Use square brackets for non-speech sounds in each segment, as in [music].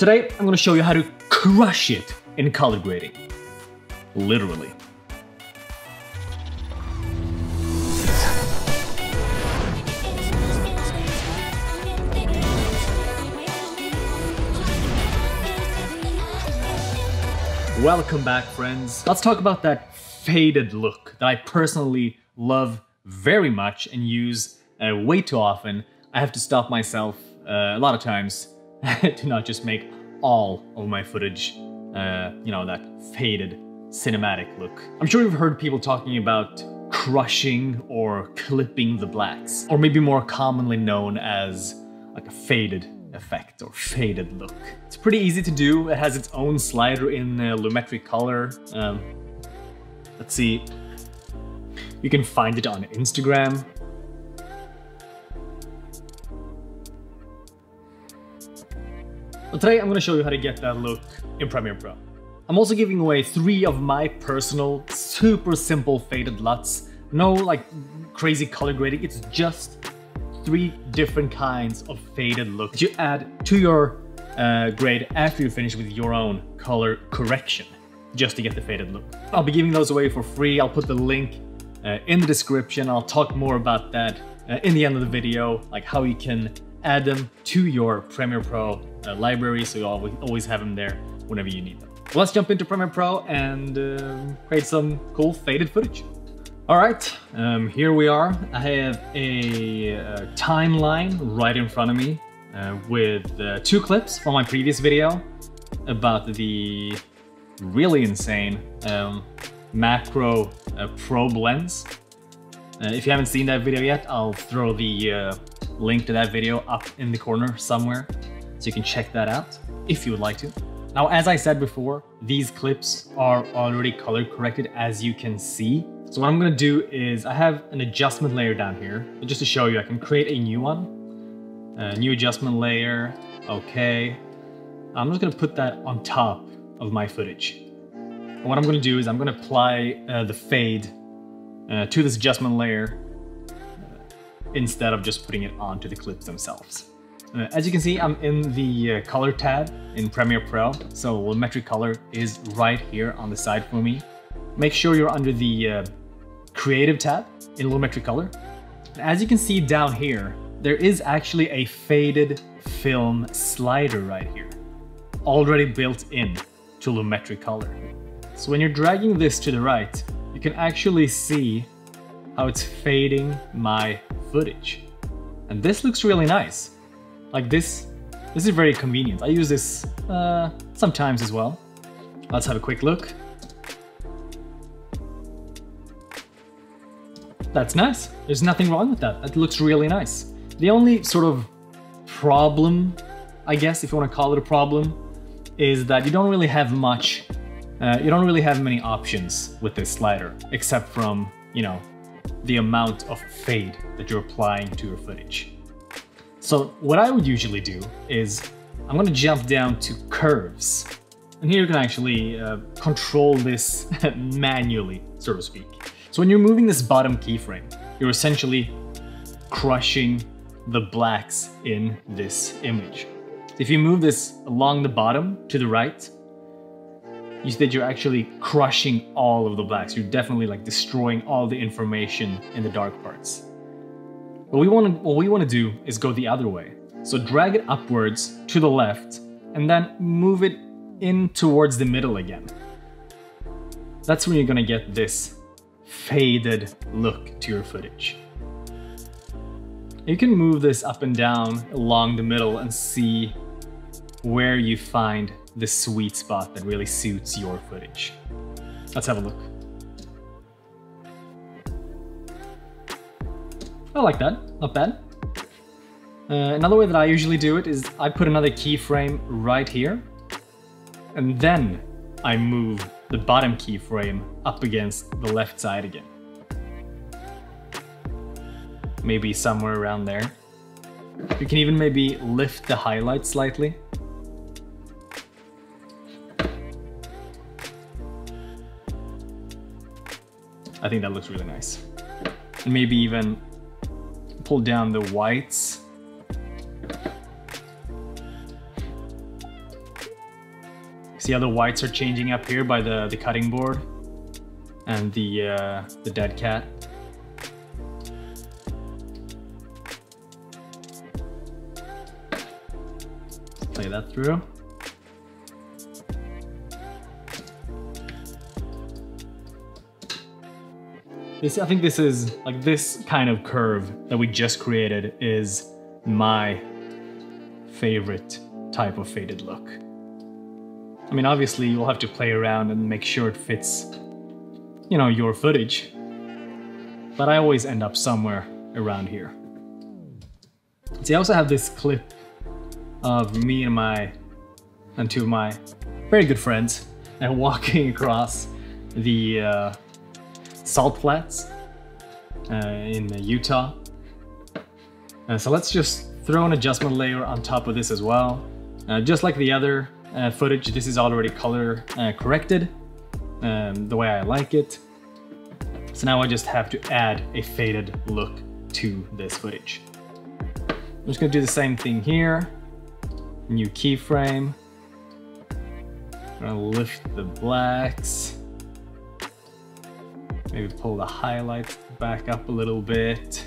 Today, I'm gonna show you how to crush it in color grading. Literally. Welcome back, friends. Let's talk about that faded look that I personally love very much and use uh, way too often. I have to stop myself uh, a lot of times [laughs] to not just make all of my footage, uh, you know, that faded cinematic look. I'm sure you've heard people talking about crushing or clipping the blacks, or maybe more commonly known as like a faded effect or faded look. It's pretty easy to do. It has its own slider in uh, Lumetri Color. Um, let's see. You can find it on Instagram. But today I'm going to show you how to get that look in Premiere Pro. I'm also giving away three of my personal, super simple faded LUTs. No like crazy color grading, it's just three different kinds of faded look you add to your uh, grade after you finish with your own color correction, just to get the faded look. I'll be giving those away for free. I'll put the link uh, in the description. I'll talk more about that uh, in the end of the video, like how you can add them to your Premiere Pro uh, library so you always, have them there whenever you need them. Let's jump into Premiere Pro and um, create some cool faded footage. All right, um, here we are. I have a, a, uh, timeline right in front of me uh, with uh, two clips from my previous video about the really insane um, macro uh, probe lens. If you haven't seen that video yet, I'll throw the uh, link to that video up in the corner somewhere so you can check that out if you would like to. Now, as I said before, these clips are already color corrected as you can see. So what I'm gonna do is I have an adjustment layer down here. Just to show you, I can create a new one. A new adjustment layer, okay. I'm just gonna put that on top of my footage. And what I'm gonna do is I'm gonna apply uh, the fade uh, to this adjustment layer uh, instead of just putting it onto the clips themselves. Uh, as you can see, I'm in the uh, color tab in Premiere Pro, so Lumetri Color is right here on the side for me. Make sure you're under the uh, Creative tab in Lumetri Color. As you can see down here, there is actually a faded film slider right here, already built in to Lumetri Color. So when you're dragging this to the right, you can actually see how it's fading my footage. And this looks really nice. Like this, this is very convenient. I use this uh, sometimes as well. Let's have a quick look. That's nice. There's nothing wrong with that. That looks really nice. The only sort of problem, I guess, if you want to call it a problem, is that you don't really have much, uh, you don't really have many options with this slider, except from, you know, the amount of fade that you're applying to your footage. So what I would usually do is I'm going to jump down to curves. And here you can actually uh, control this [laughs] manually, so to speak. So when you're moving this bottom keyframe, you're essentially crushing the blacks in this image. If you move this along the bottom to the right, you that you're actually crushing all of the blacks. You're definitely like destroying all the information in the dark parts. What we want to what we want to do is go the other way. So drag it upwards to the left and then move it in towards the middle again. That's when you're gonna get this faded look to your footage. You can move this up and down along the middle and see where you find the sweet spot that really suits your footage. Let's have a look. I like that, not bad. Uh, another way that I usually do it is I put another keyframe right here, and then I move the bottom keyframe up against the left side again. Maybe somewhere around there. You can even maybe lift the highlight slightly. I think that looks really nice. And maybe even pull down the whites See how the whites are changing up here by the, the cutting board and the, uh, the dead cat. Play that through. This, I think this is, like this kind of curve that we just created is my favorite type of faded look. I mean, obviously you'll have to play around and make sure it fits, you know, your footage. But I always end up somewhere around here. See, I also have this clip of me and my, and two of my very good friends, and [laughs] walking across the uh, salt flats uh, in Utah. Uh, so let's just throw an adjustment layer on top of this as well. Uh, just like the other uh, footage, this is already color uh, corrected um, the way I like it. So now I just have to add a faded look to this footage. I'm just gonna do the same thing here. New keyframe. Gonna lift the blacks. Maybe pull the highlights back up a little bit.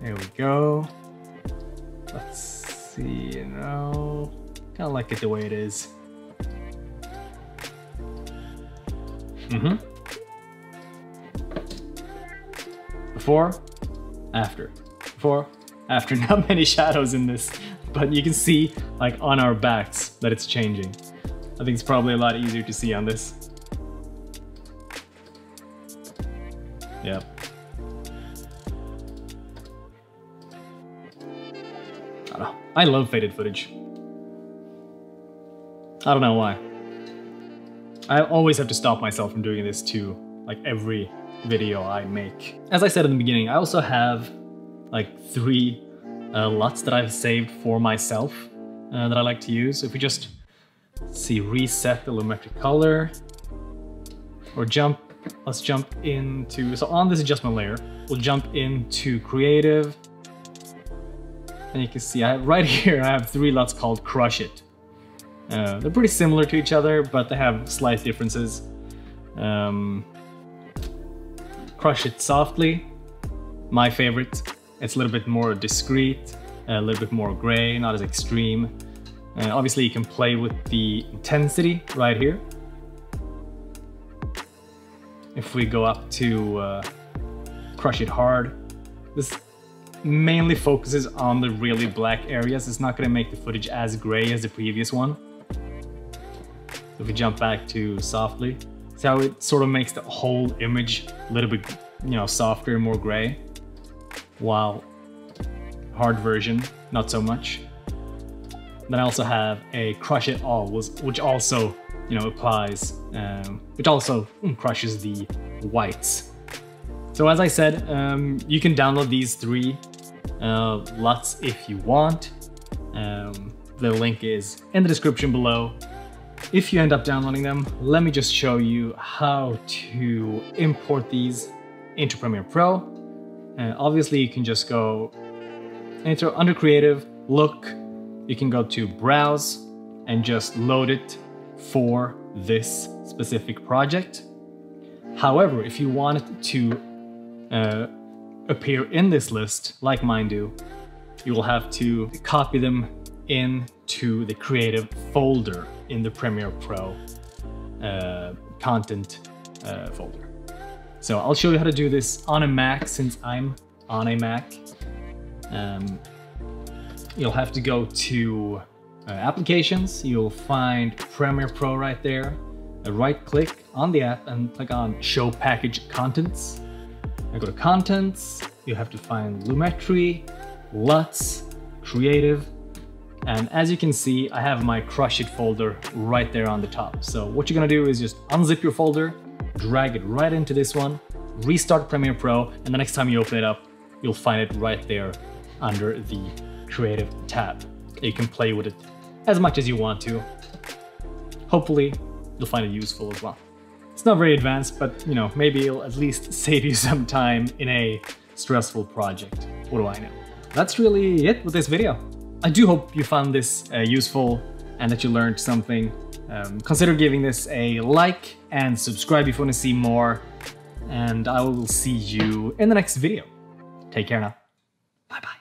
There we go. Let's see, you know, kind of like it the way it is. Mm-hmm. Before, after. Before, after. [laughs] Not many shadows in this, but you can see, like, on our backs that it's changing. I think it's probably a lot easier to see on this. Yep. I don't know. I love faded footage. I don't know why. I always have to stop myself from doing this to like every video I make. As I said in the beginning, I also have like three uh, LUTs that I've saved for myself uh, that I like to use. If we just See, reset the lumetric color. Or jump, let's jump into, so on this adjustment layer, we'll jump into creative. And you can see, I right [laughs] here, I have three LUTs called Crush It. Uh, they're pretty similar to each other, but they have slight differences. Um, crush It Softly, my favorite. It's a little bit more discreet, a little bit more gray, not as extreme. And uh, obviously you can play with the intensity right here. If we go up to uh, Crush It Hard, this mainly focuses on the really black areas. It's not going to make the footage as gray as the previous one. If we jump back to Softly, see how it sort of makes the whole image a little bit, you know, softer and more gray, while hard version, not so much. Then I also have a crush it all, which also, you know, applies, um, which also mm, crushes the whites. So as I said, um, you can download these three uh, LUTs if you want. Um, the link is in the description below. If you end up downloading them, let me just show you how to import these into Premiere Pro. Uh, obviously, you can just go enter under Creative, look, you can go to browse and just load it for this specific project. However, if you want it to uh, appear in this list, like mine do, you will have to copy them into the creative folder in the Premiere Pro uh, content uh, folder. So I'll show you how to do this on a Mac since I'm on a Mac. Um, you'll have to go to uh, applications, you'll find Premiere Pro right there, uh, right click on the app and click on show package contents. I go to contents, you have to find Lumetri, LUTs, creative, and as you can see, I have my Crush It folder right there on the top. So what you're gonna do is just unzip your folder, drag it right into this one, restart Premiere Pro, and the next time you open it up, you'll find it right there under the creative tab. You can play with it as much as you want to. Hopefully, you'll find it useful as well. It's not very advanced, but you know, maybe it'll at least [laughs] save you some time in a stressful project. What do I know? That's really it with this video. I do hope you found this uh, useful and that you learned something. Um, consider giving this a like and subscribe if you want to see more. And I will see you in the next video. Take care now. Bye bye.